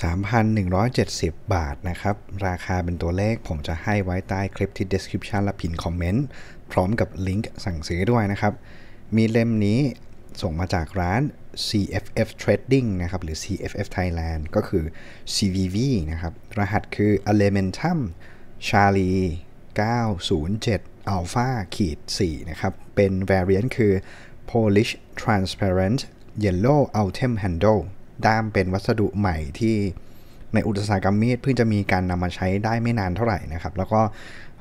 3,170 บาทนะครับ ราคาเป็นตัวเลขผมจะให้ไว้ใต้คลิปที่ description และพินคอมเมนต์พร้อมกับลิงก์สั่งซื้อด้วยนะครับ มีเล่มนี้ส่งมาจากร้าน CFF Trading นะครับ หรือ CFF Thailand ก็คือ CVV นะครับ รหัสคือ Elementum Charlie 907 Alpha ขีด4นะครับ เป็น variant คือ Polish Transparent Yellow Ultem Handle ด้ามเป็นวัสดุใหม่ที่ในอุตสาหกรรมมีดเพิ่งจะมีการนำมาใช้ได้ไม่นานเท่าไหร่นะครับ แล้วก็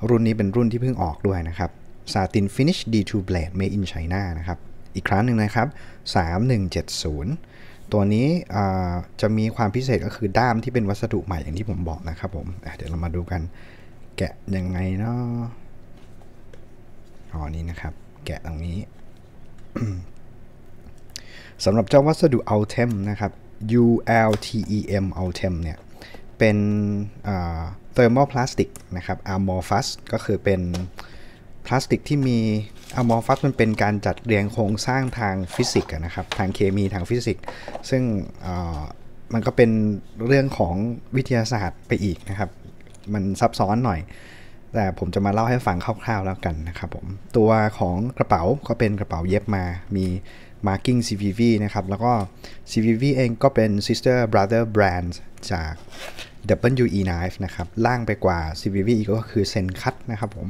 รุ่นนี้เป็นรุ่นที่เพิ่งออกด้วยนะครับ Satin Finish D2 Blade Made in China นะครับ อีกครั้งหนึ่งนะครับ 3170 ตัวนี้จะมีความพิเศษก็คือด้ามที่เป็นวัสดุใหม่อย่างที่ผมบอกนะครับผมเดี๋ยวเรามาดูกันแกะยังไงเนาะอ๋อนี่นะครับ แกะตรงนี้สำหรับเจ้าวัสดุ Ultem นะครับ U L T E M Ultem เนี่ย เป็นเทอร์โมพลาสติกนะครับ amorphous ก็คือเป็นพลาสติกที่มี amorphous มันเป็นการจัดเรียงโครงสร้างทางฟิสิกส์นะครับ ทางเคมีทางฟิสิกส์ซึ่งมันก็เป็นเรื่องของวิทยาศาสตร์ไปอีกนะครับ มันซับซ้อนหน่อย แต่ผมจะมาเล่าให้ฟังคร่าวๆแล้วกันนะครับผม ตัวของกระเป๋าก็เป็นกระเป๋าเย็บมา มี marking CVV นะครับ แล้วก็ CVV เองก็เป็น sister brother brand จาก WE Knife นะครับ ล่างไปกว่า CVV อีกก็คือเซนคัตนะครับผม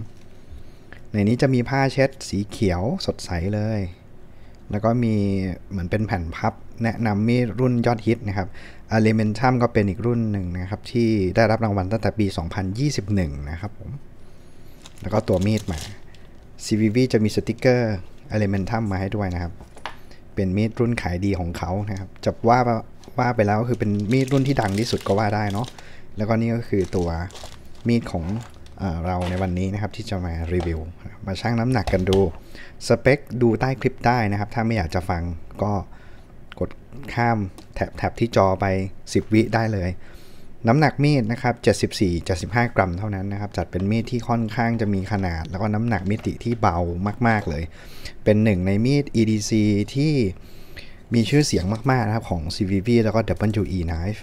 ในนี้จะมีผ้าเช็ดสีเขียวสดใสเลย แล้วก็มีเหมือนเป็นแผ่นพับ แนะนำมีดรุ่นยอดฮิตนะครับ a l e m e n t u m ก็เป็นอีกรุ่นหนึ่งนะครับ ที่ได้รับรางวัลตั้งแต่ปี 2021 นะครับผม แล้วก็ตัวมีดมา CVV จะมีสติกเกอร์ a l e m e n t u m มาให้ด้วยนะครับ เป็นมีดรุ่นขายดีของเขานะครับจะว่าว่าไปแล้วก็คือเป็นมีดรุ่นที่ดังที่สุดก็ว่าได้เนาะแล้วก็นี่ก็คือตัวมีดของเราในวันนี้นะครับที่จะมารีวิว มาชั่งน้ำหนักกันดูสเปคดูใต้คลิปได้นะครับ ถ้าไม่อยากจะฟังก็กดข้าม tap tap ที่จอไป 10 วิได้เลย น้ำหนักมีดนะครับ74-75 กรัมเท่านั้นนะครับ จัดเป็นมีดที่ค่อนข้างจะมีขนาด แล้วก็น้ำหนักมิติที่เบามาก ๆ เลย เป็นหนึ่งในมีด EDC ที่มีชื่อเสียงมาก ๆ นะครับ ของ CIVIVI แล้วก็ WE Knife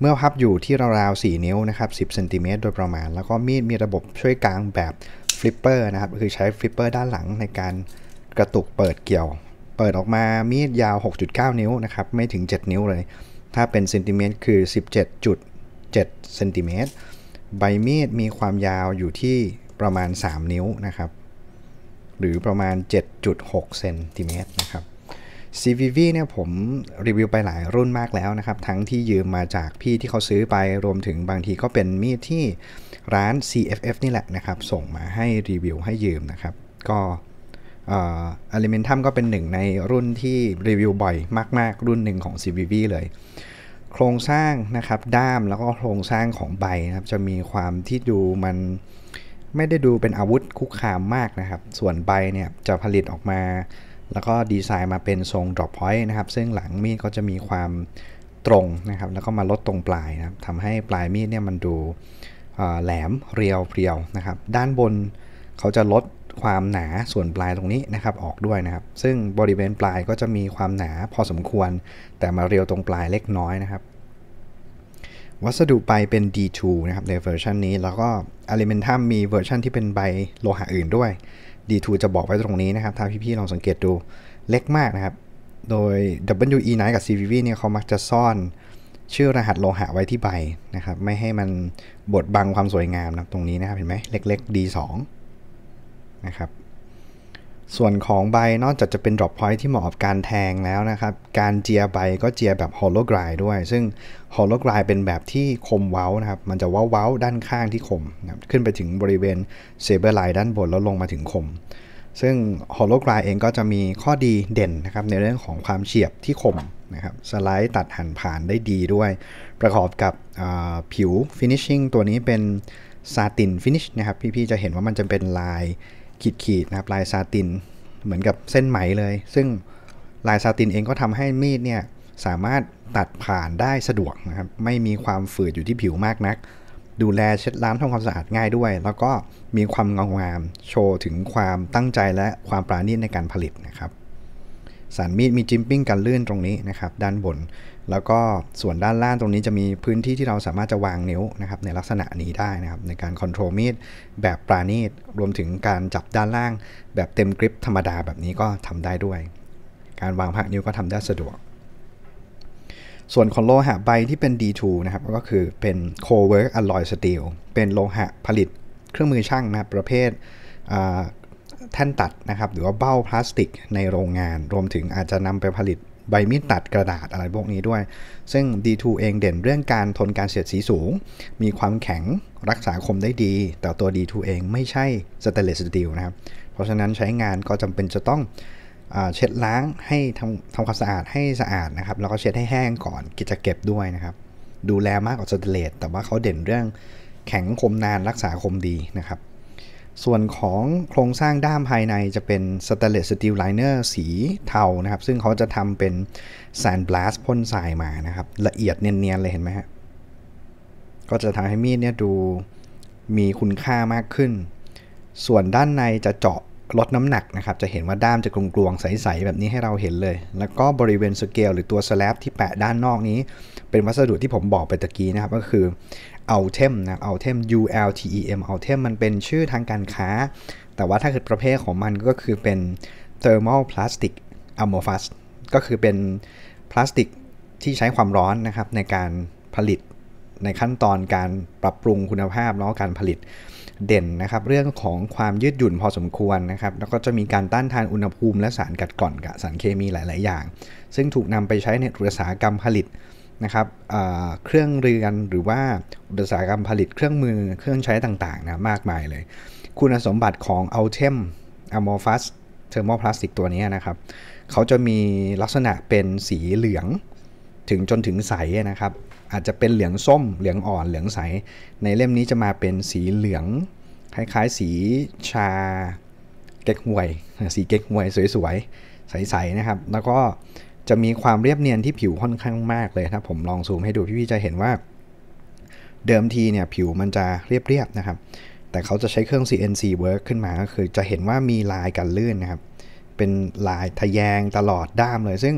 เมื่อพับอยู่ที่ราวๆ 4 นิ้วนะครับ10เซนติเมตรโดยประมาณ แล้วก็มีดมีระบบช่วยกางแบบ flipper นะครับ คือใช้ flipper ด้านหลังในการกระตุกเปิดเกี่ยว เปิดออกมามีดยาว 6.9 นิ้วนะครับ ไม่ถึง 7 นิ้วเลย ถ้าเป็นเซนติเมตรคือ 17.7เซนติเมตรใบมีดมีความยาวอยู่ที่ประมาณ 3 นิ้วนะครับ หรือประมาณ 7.6เซนติเมตรนะครับ CVV เนี่ยผมรีวิวไปหลายรุ่นมากแล้วนะครับ ทั้งที่ยืมมาจากพี่ที่เขาซื้อไปรวมถึงบางทีก็เป็นมีดที่ร้าน CFF นี่แหละนะครับ ส่งมาให้รีวิวให้ยืมนะครับ ก็ อ l e m e n t u m ก็เป็นหนึ่งในรุ่นที่รีวิวบ่อยมาก ๆ รุ่นหนึ่งของ CVV เลย โครงสร้างนะครับด้ามแล้วก็โครงสร้างของใบนะครับ จะมีความที่ดูมันไม่ได้ดูเป็นอาวุธคุกคามมากนะครับ ส่วนใบเนี่ยจะผลิตออกมา แล้วก็ดีไซน์มาเป็นทรง drop point นะครับ ซึ่งหลังมีดก็จะมีความตรงนะครับ แล้วก็มาลดตรงปลายนะครับทำให้ปลายมีดเนี่ยมันดูแหลมเรียวเพรียวนะครับ ด้านบนเขาจะลด ความหนาส่วนปลายตรงนี้นะครับออกด้วยนะครับ ซึ่งบริเวณปลายก็จะมีความหนาพอสมควร แต่มาเรียวตรงปลายเล็กน้อยนะครับ วัสดุใบเป็น D2 นะครับในเวอร์ชันนี้ แล้วก็ a l u m i n i u m มีเวอร์ชันที่เป็นใบโลหะอื่นด้วย D2 จะบอกไว้ตรงนี้นะครับ ถ้าพี่ๆลองสังเกตดูเล็กมากนะครับ โดย WE Knife กับ CIVIVI เนี่ยเขามักจะซ่อนชื่อรหัสโลหะไว้ที่ใบนะครับ ไม่ให้มันบดบังความสวยงามนะตรงนี้นะครับ เห็นไหมเล็ก ๆ D2 นะครับส่วนของใบนอกจากจะเป็น drop point ที่เหมาะกับการแทงแล้วนะครับ การเจียใบก็เจียแบบ hollow grind ด้วย ซึ่ง hollow grind เป็นแบบที่คมเว้านะครับ มันจะเว้าเว้าด้านข้างที่คมนะขึ้นไปถึงบริเวณ saber line ด้านบนแล้วลงมาถึงคม ซึ่ง hollow grind เองก็จะมีข้อดีเด่นนะครับ ในเรื่องของความเฉียบที่คมนะครับ สไลด์ตัดหันผ่านได้ดีด้วย ประกอบกับผิว finishing ตัวนี้เป็น satin finish นะครับ พี่ๆจะเห็นว่ามันจะเป็นลาย ขีดๆนะครับลายซาตินเหมือนกับเส้นไหมเลย ซึ่งลายซาตินเองก็ทำให้มีดเนี่ยสามารถตัดผ่านได้สะดวกนะครับไม่มีความฝืดอยู่ที่ผิวมากนัก ดูแลเช็ดล้างทำความสะอาดง่ายด้วย แล้วก็มีความงงามโชว์ถึงความตั้งใจและความปราณีตในการผลิตนะครับสันมีดมีจิมปิ้งกันลื่นตรงนี้นะครับ ด้านบน แล้วก็ส่วนด้านล่างตรงนี้จะมีพื้นที่ที่เราสามารถจะวางนิ้วนะครับในลักษณะนี้ได้นะครับในการคอนโทรลมีดแบบปราณีตรวมถึงการจับด้านล่าง แบบเต็มกริปธรรมดาแบบนี้ก็ทำได้ด้วย การวางพักนิ้วก็ทำได้สะดวก ส่วนของโลหะใบที่เป็น D2 นะครับก็คือเป็น Co-work Alloy Steel เป็นโลหะผลิตเครื่องมือช่างนะประเภทแท่นตัดนะครับหรือว่าเบ้าพลาสติกในโรงงาน รวมถึงอาจจะนำไปผลิต ใบมีดตัดกระดาษอะไรพวกนี้ด้วย ซึ่ง D2 เองเด่นเรื่องการทนการเสียดสีสูง มีความแข็งรักษาคมได้ดี แต่ตัว D2 เองไม่ใช่สเตนเลสสตีลนะครับ เพราะฉะนั้นใช้งานก็จำเป็นจะต้องเช็ดล้างให้ทำทำความสะอาดให้สะอาดนะครับ แล้วก็เช็ดให้แห้งก่อนกิจเก็บด้วยนะครับ ดูแลมากกว่าสเตนเลสแต่ว่าเขาเด่นเรื่องแข็งคมนานรักษาคมดีนะครับ ส่วนของโครงสร้างด้ามภายในจะเป็น stainless steel liner สีเทานะครับ ซึ่งเขาจะทำเป็น sandblast พ่นทรายมานะครับ ละเอียดเนียนๆเลยเห็นไหมฮะก็จะทำให้มีดเนี่ยดูมีคุณค่ามากขึ้น ส่วนด้านในจะเจาะลดน้ำหนักนะครับ จะเห็นว่าด้ามจะกลวงๆใสๆแบบนี้ให้เราเห็นเลย แล้วก็บริเวณสเกลหรือตัว slab ที่แปะด้านนอกนี้ เป็นวัสดุที่ผมบอกไปตะกี้นะครับ ก็คือ Altem นะ Altem U L T E M Altem มันเป็นชื่อทางการค้า แต่ว่าถ้าเกิดประเภทของมันก็คือเป็น thermal plastic amorphous ก็คือเป็นพลาสติกที่ใช้ความร้อนนะครับในการผลิตในขั้นตอนการปรับปรุงคุณภาพแล้วการผลิตเด่นนะครับ เรื่องของความยืดหยุ่นพอสมควรนะครับ แล้วก็จะมีการต้านทานอุณหภูมิและสารกัดกร่อนกับสารเคมีหลาย ๆ อย่าง ซึ่งถูกนำไปใช้ในอุตสาหกรรมผลิต นะครับเครื่องเรือนหรือว่าอุตสาหกรรมผลิตเครื่องมือเครื่องใช้ต่างๆนะมากมายเลย คุณสมบัติของ Altem Amorphous Thermoplastic ตัวนี้นะครับ เขาจะมีลักษณะเป็นสีเหลืองถึงจนถึงใสนะครับ อาจจะเป็นเหลืองส้ม เหลืองอ่อน เหลืองใส ในเล่มนี้จะมาเป็นสีเหลือง คล้ายๆ สีชาเก๊กฮวย สีเก๊กฮวยสวยๆ ใสๆนะครับ แล้วก็ จะมีความเรียบเนียนที่ผิวค่อนข้างมากเลยถ้าผมลองซูมให้ดูพี่ๆจะเห็นว่า เดิมทีเนี่ยผิวมันจะเรียบๆนะครับ แต่เขาจะใช้เครื่อง CNC work ขึ้นมาก็คือจะเห็นว่ามีลายกันลื่นนะครับเป็นลายทะแยงตลอดด้ามเลย ซึ่ง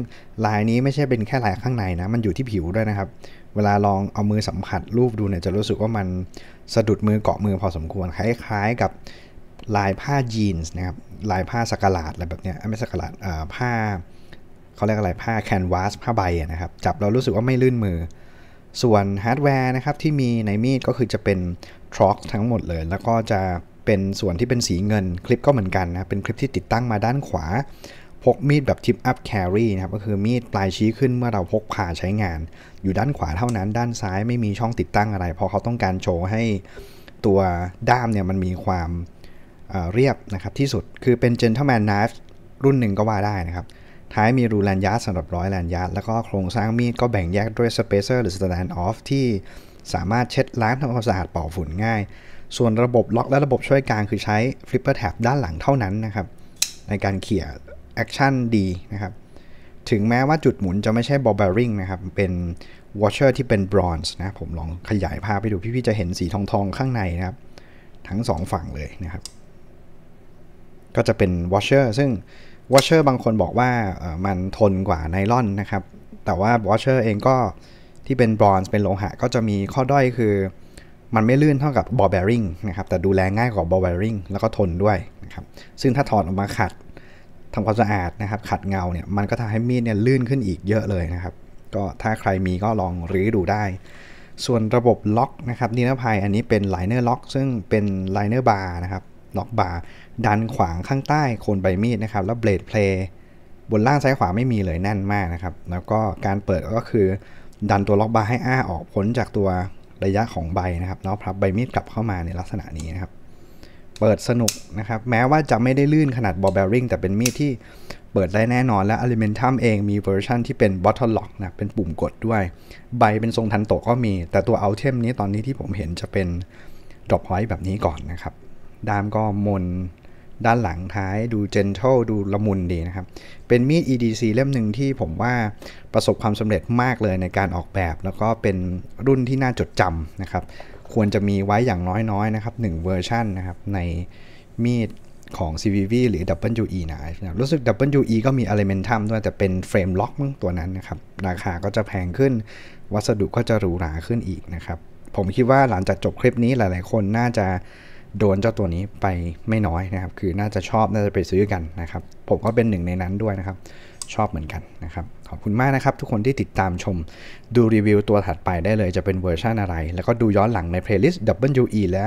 ลายนี้ไม่ใช่เป็นแค่ลายข้างในนะ มันอยู่ที่ผิวด้วยนะครับ เวลาลองเอามือสัมผัสรูปดูเนี่ยจะรู้สึกว่ามันสะดุดมือเกาะมือพอสมควร คล้ายๆกับลายผ้ายีนส์นะครับ ลายผ้าสักหลาดอะไรแบบเนี้ยไม่สักหลาดผ้า เขาเรียกอะไรผ้า canvas ผ้าใบนะครับจับเรารู้สึกว่าไม่ลื่นมือ ส่วนฮาร์ดแวร์นะครับที่มีในมีดก็คือจะเป็น Torx ทั้งหมดเลย แล้วก็จะเป็นส่วนที่เป็นสีเงินคลิปก็เหมือนกันนะเป็นคลิปที่ติดตั้งมาด้านขวา พกมีดแบบ tip up carry นะครับก็คือมีดปลายชี้ขึ้นเมื่อเราพกพาใช้งาน อยู่ด้านขวาเท่านั้น ด้านซ้ายไม่มีช่องติดตั้งอะไร เพราะเขาต้องการโชว์ให้ตัวด้ามเนี่ยมันมีความเรียบนะครับที่สุดคือเป็น gentleman knife รุ่นหนึ่งก็ว่าได้นะครับ ท้ายมีรู lanyard สำหรับร้อย lanyard แล้วก็โครงสร้างมีดก็แบ่งแยกด้วย spacer หรือ standoff ที่สามารถเช็ดล้างทำความสะอาดเป่าฝุ่นง่าย ส่วนระบบล็อกและระบบช่วยกางคือใช้ flipper tab ด้านหลังเท่านั้นนะครับ ในการเขี่ยaction ดีนะครับ ถึงแม้ว่าจุดหมุนจะไม่ใช่ ball bearing นะครับ เป็น washer ที่เป็นบรอนซ์นะผมลองขยายภาพไปดูพี่ๆจะเห็นสีทองทองข้างในนะครับ ทั้งสองฝั่งเลยนะครับ ก็จะเป็น washer ซึ่ง washer บางคนบอกว่ามันทนกว่าไนลอนนะครับ แต่ว่า washer เองก็ที่เป็นบรอนซ์เป็นโลหะก็จะมีข้อด้อยคือ มันไม่ลื่นเท่ากับ ball bearing นะครับ แต่ดูแลง่ายกว่า ball bearing แล้วก็ทนด้วยนะครับ ซึ่งถ้าถอดออกมาขัดทำความสะอาดนะครับ ขัดเงาเนี่ยมันก็ทำให้มีดเนี่ยลื่นขึ้นอีกเยอะเลยนะครับ ก็ถ้าใครมีก็ลองรื้อดูได้ ส่วนระบบล็อกนะครับนิรภัยอันนี้เป็น liner lock ซึ่งเป็น liner bar นะครับ lock bar ดันขวางข้างใต้โคนใบมีดนะครับ แล้ว blade play บนล่างซ้ายขวาไม่มีเลยแน่นมากนะครับ แล้วก็การเปิดก็คือ ดันตัว lock bar ให้อ้าออกพ้นจากตัวระยะของใบนะครับแล้วพับใบมีดกลับเข้ามาในลักษณะนี้นะครับ เปิดสนุกนะครับ แม้ว่าจะไม่ได้ลื่นขนาด ball bearing แต่เป็นมีดที่เปิดได้แน่นอนและ Elementum เองมีเวอร์ชันที่เป็น button lock นะ เป็นปุ่มกดด้วย ใบเป็นทรง tanto ก็มี แต่ตัว Ultem นี้ตอนนี้ที่ผมเห็นจะเป็น drop point แบบนี้ก่อนนะครับ ด้ามก็มน ด้านหลังท้ายดู gentle ดูละมุนดีนะครับ เป็นมีด EDC เล่มหนึ่งที่ผมว่าประสบความสำเร็จมากเลยในการออกแบบ แล้วก็เป็นรุ่นที่น่าจดจำนะครับ ควรจะมีไว้อย่างน้อยๆนะครับ1เวอร์ชันนะครับในมีดของ CVV หรือ WE knife นะรู้สึก WE ก็มี Elementum ด้วยแต่เป็นเฟรมล็อกตัวนั้นนะครับ ราคาก็จะแพงขึ้น วัสดุก็จะหรูหราขึ้นอีกนะครับ ผมคิดว่าหลังจากจบคลิปนี้หลายๆ คนน่าจะ โดนเจ้าตัวนี้ไปไม่น้อยนะครับ คือน่าจะชอบน่าจะไปซื้อกันนะครับ ผมก็เป็นหนึ่งในนั้นด้วยนะครับ ชอบเหมือนกันนะครับ ขอบคุณมากนะครับ ทุกคนที่ติดตามชมดูรีวิวตัวถัดไปได้เลยจะเป็นเวอร์ชันอะไร แล้วก็ดูย้อนหลังในเพลย์ลิสต์ WE และ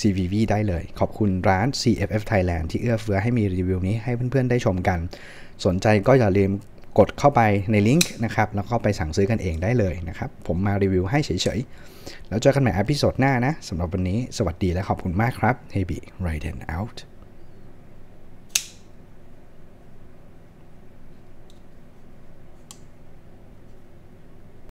CVV ได้เลย ขอบคุณร้าน CFF Thailand ที่เอื้อเฟื้อให้มีรีวิวนี้ให้เพื่อนๆได้ชมกัน สนใจก็อย่าลืม กดเข้าไปในลิงก์นะครับแล้วก็ไปสั่งซื้อกันเองได้เลยนะครับ ผมมารีวิวให้เฉยๆ แล้วเจอกันใหม่ episode หน้านะสำหรับวันนี้สวัสดีและขอบคุณมากครับ Hey be right and out